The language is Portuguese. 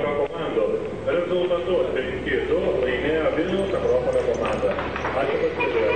troca comando. Rezultatus 5-2 laimėjo Vilniaus Akropolio komanda. Ačiū kad žiūrėjote.